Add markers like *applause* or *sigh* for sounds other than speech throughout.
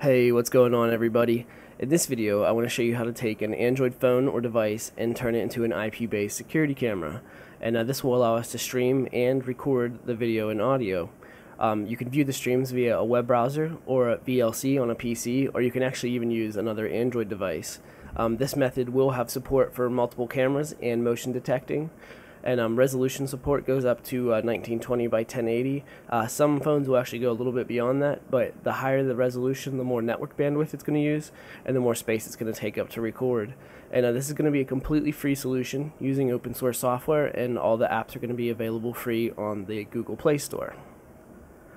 Hey, what's going on everybody? In this video, I want to show you how to take an Android phone or device and turn it into an IP-based security camera. And uh, this will allow us to stream and record the video and audio. Um, you can view the streams via a web browser or a VLC on a PC, or you can actually even use another Android device. Um, this method will have support for multiple cameras and motion detecting and um, resolution support goes up to uh, 1920 by 1080. Uh, some phones will actually go a little bit beyond that, but the higher the resolution, the more network bandwidth it's going to use, and the more space it's going to take up to record. And uh, this is going to be a completely free solution using open source software, and all the apps are going to be available free on the Google Play Store.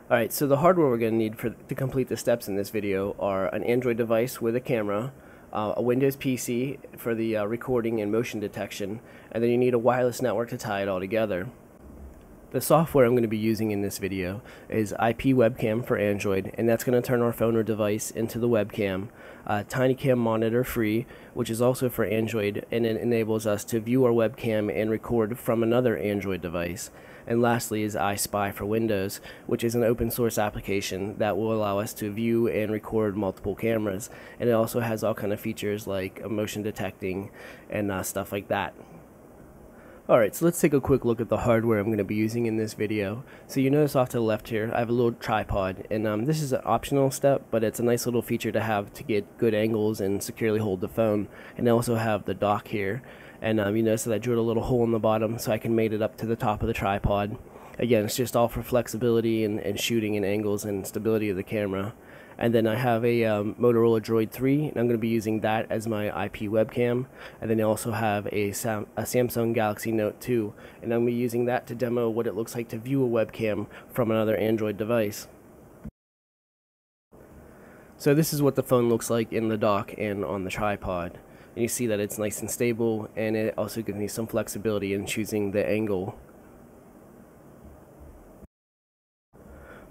Alright, so the hardware we're going to need for, to complete the steps in this video are an Android device with a camera, uh, a Windows PC for the uh, recording and motion detection, and then you need a wireless network to tie it all together. The software I'm going to be using in this video is IP Webcam for Android, and that's going to turn our phone or device into the webcam. Uh, TinyCam Monitor Free, which is also for Android, and it enables us to view our webcam and record from another Android device. And lastly is iSpy for Windows, which is an open source application that will allow us to view and record multiple cameras. And it also has all kind of features like motion detecting and uh, stuff like that. Alright, so let's take a quick look at the hardware I'm going to be using in this video. So you notice off to the left here, I have a little tripod, and um, this is an optional step, but it's a nice little feature to have to get good angles and securely hold the phone. And I also have the dock here, and um, you notice that I drilled a little hole in the bottom so I can mate it up to the top of the tripod. Again, it's just all for flexibility and, and shooting and angles and stability of the camera. And then I have a um, Motorola Droid 3, and I'm going to be using that as my IP webcam. And then I also have a, Sam a Samsung Galaxy Note 2, and I'm going to be using that to demo what it looks like to view a webcam from another Android device. So this is what the phone looks like in the dock and on the tripod. And you see that it's nice and stable, and it also gives me some flexibility in choosing the angle.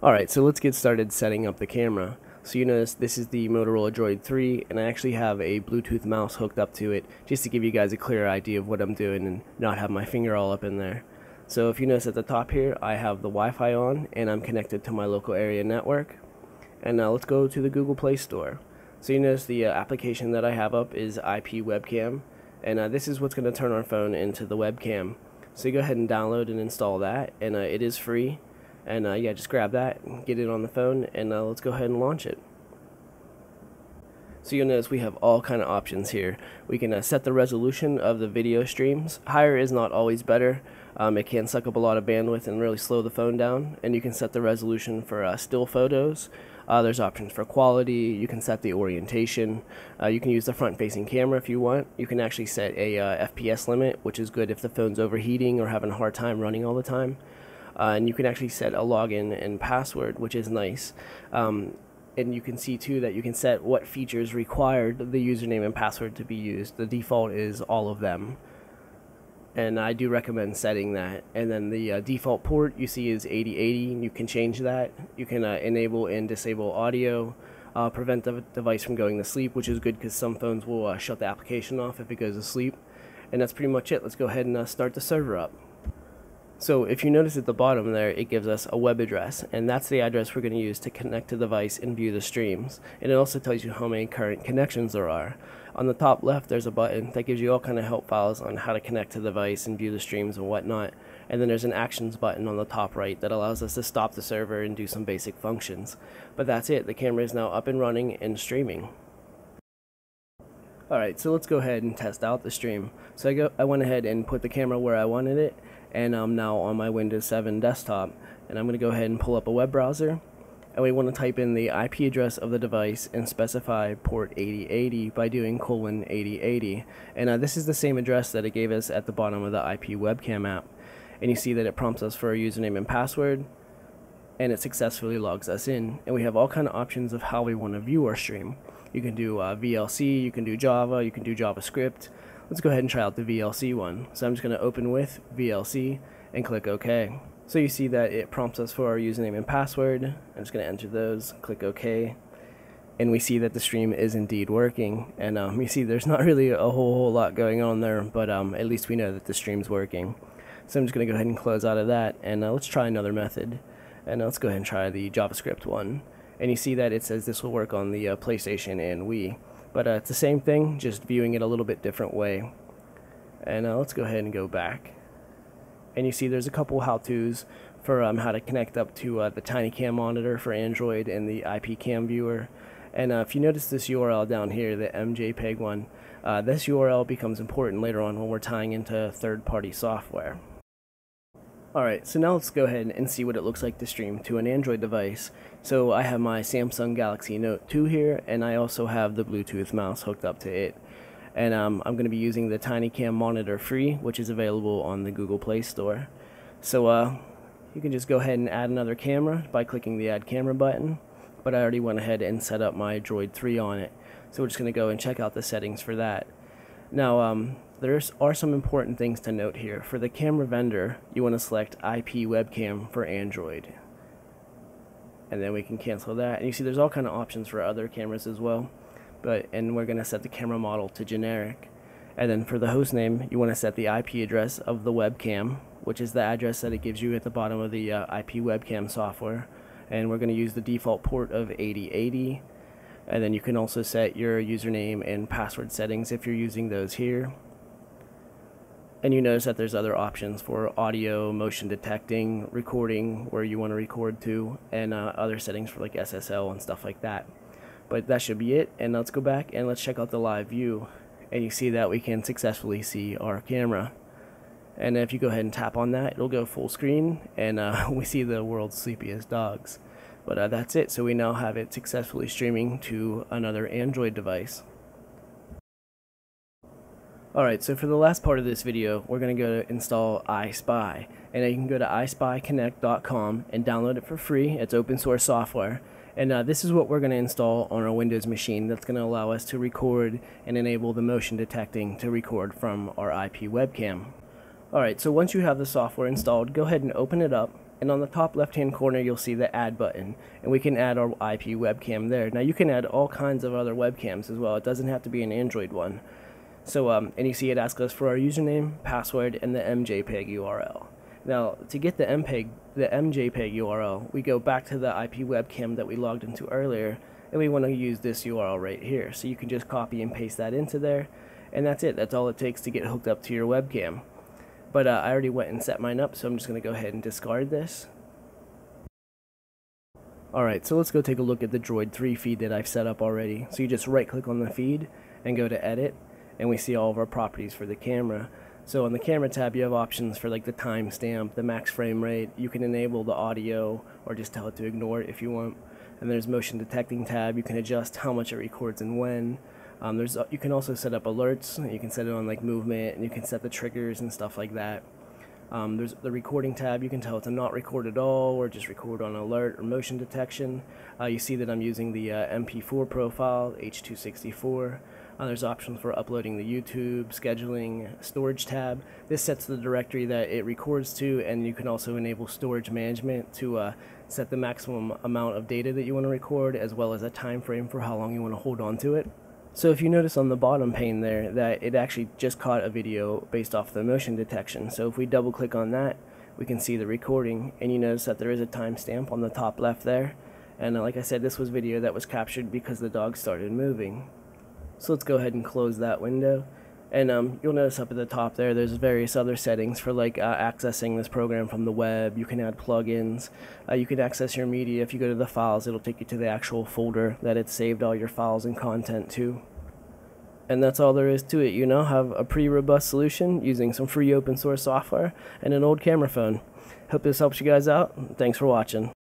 Alright, so let's get started setting up the camera. So you notice this is the Motorola Droid 3 and I actually have a Bluetooth mouse hooked up to it just to give you guys a clear idea of what I'm doing and not have my finger all up in there. So if you notice at the top here I have the Wi-Fi on and I'm connected to my local area network. And now let's go to the Google Play Store. So you notice the uh, application that I have up is IP Webcam and uh, this is what's going to turn our phone into the webcam. So you go ahead and download and install that and uh, it is free and uh, yeah, just grab that, get it on the phone, and uh, let's go ahead and launch it. So you'll notice we have all kind of options here. We can uh, set the resolution of the video streams. Higher is not always better. Um, it can suck up a lot of bandwidth and really slow the phone down. And you can set the resolution for uh, still photos. Uh, there's options for quality. You can set the orientation. Uh, you can use the front-facing camera if you want. You can actually set a uh, FPS limit, which is good if the phone's overheating or having a hard time running all the time uh, and you can actually set a login and password, which is nice. Um, and you can see too that you can set what features require the username and password to be used. The default is all of them. And I do recommend setting that. And then the uh, default port you see is 8080. You can change that. You can uh, enable and disable audio, uh, prevent the device from going to sleep, which is good because some phones will uh, shut the application off if it goes to sleep. And that's pretty much it. Let's go ahead and uh, start the server up. So if you notice at the bottom there, it gives us a web address, and that's the address we're going to use to connect to the device and view the streams. And it also tells you how many current connections there are. On the top left, there's a button that gives you all kind of help files on how to connect to the device and view the streams and whatnot. And then there's an actions button on the top right that allows us to stop the server and do some basic functions. But that's it, the camera is now up and running and streaming. Alright, so let's go ahead and test out the stream. So I, go, I went ahead and put the camera where I wanted it, and I'm now on my Windows 7 desktop. And I'm going to go ahead and pull up a web browser. And we want to type in the IP address of the device and specify port 8080 by doing colon 8080. And uh, this is the same address that it gave us at the bottom of the IP webcam app. And you see that it prompts us for a username and password and it successfully logs us in. And we have all kind of options of how we want to view our stream. You can do uh, VLC, you can do Java, you can do JavaScript. Let's go ahead and try out the VLC one. So I'm just going to open with VLC and click OK. So you see that it prompts us for our username and password. I'm just going to enter those, click OK. and we see that the stream is indeed working. And um, you see there's not *laughs* really a whole, whole lot going on there, but um, at least we know that the stream's working. So I'm just going to go ahead and close out of that, and uh, let's try another method. And uh, let's go ahead and try the JavaScript one. And you see that it says this will work on the uh, PlayStation and Wii. But uh, it's the same thing, just viewing it a little bit different way. And uh, let's go ahead and go back. And you see there's a couple how-tos for um, how to connect up to uh, the TinyCam monitor for Android and the IP cam viewer. And uh, if you notice this URL down here, the MJPEG one, uh, this URL becomes important later on when we're tying into third-party software. Alright, so now let's go ahead and see what it looks like to stream to an Android device. So I have my Samsung Galaxy Note 2 here, and I also have the Bluetooth mouse hooked up to it. And um, I'm going to be using the TinyCam Monitor Free, which is available on the Google Play Store. So uh, you can just go ahead and add another camera by clicking the Add Camera button. But I already went ahead and set up my Droid 3 on it. So we're just going to go and check out the settings for that. Now, um, there are some important things to note here. For the camera vendor, you want to select IP webcam for Android. And then we can cancel that. And you see there's all kind of options for other cameras as well. But And we're going to set the camera model to generic. And then for the host name, you want to set the IP address of the webcam, which is the address that it gives you at the bottom of the uh, IP webcam software. And we're going to use the default port of 8080 and then you can also set your username and password settings if you're using those here. And you notice that there's other options for audio motion detecting recording where you want to record to and uh, other settings for like SSL and stuff like that. But that should be it and let's go back and let's check out the live view. And you see that we can successfully see our camera. And if you go ahead and tap on that it'll go full screen and uh, *laughs* we see the world's sleepiest dogs but uh, that's it, so we now have it successfully streaming to another Android device. Alright, so for the last part of this video, we're going to go to install iSpy. And you can go to ispyconnect.com and download it for free. It's open source software. And uh, this is what we're going to install on our Windows machine that's going to allow us to record and enable the motion detecting to record from our IP webcam. Alright, so once you have the software installed, go ahead and open it up and on the top left hand corner you'll see the add button and we can add our IP webcam there. Now you can add all kinds of other webcams as well. It doesn't have to be an Android one. So um, and you see it asks us for our username, password, and the MJPEG URL. Now to get the MPEG, the MJPEG URL, we go back to the IP webcam that we logged into earlier and we want to use this URL right here. So you can just copy and paste that into there and that's it. That's all it takes to get hooked up to your webcam. But uh, I already went and set mine up, so I'm just going to go ahead and discard this. Alright, so let's go take a look at the Droid 3 feed that I've set up already. So you just right click on the feed and go to edit, and we see all of our properties for the camera. So on the camera tab, you have options for like the timestamp, the max frame rate. You can enable the audio or just tell it to ignore it if you want. And there's motion detecting tab. You can adjust how much it records and when. Um, there's you can also set up alerts. You can set it on like movement, and you can set the triggers and stuff like that. Um, there's the recording tab. You can tell it to not record at all, or just record on alert or motion detection. Uh, you see that I'm using the uh, MP4 profile H264. Uh, there's options for uploading the YouTube, scheduling, storage tab. This sets the directory that it records to, and you can also enable storage management to uh, set the maximum amount of data that you want to record, as well as a time frame for how long you want to hold on to it. So if you notice on the bottom pane there that it actually just caught a video based off the motion detection. So if we double click on that, we can see the recording and you notice that there is a timestamp on the top left there. And uh, like I said, this was video that was captured because the dog started moving. So let's go ahead and close that window. And um, you'll notice up at the top there, there's various other settings for like uh, accessing this program from the web. You can add plugins. Uh, you can access your media. If you go to the files, it'll take you to the actual folder that it's saved all your files and content to. And that's all there is to it. You now have a pretty robust solution using some free open source software and an old camera phone. Hope this helps you guys out. Thanks for watching.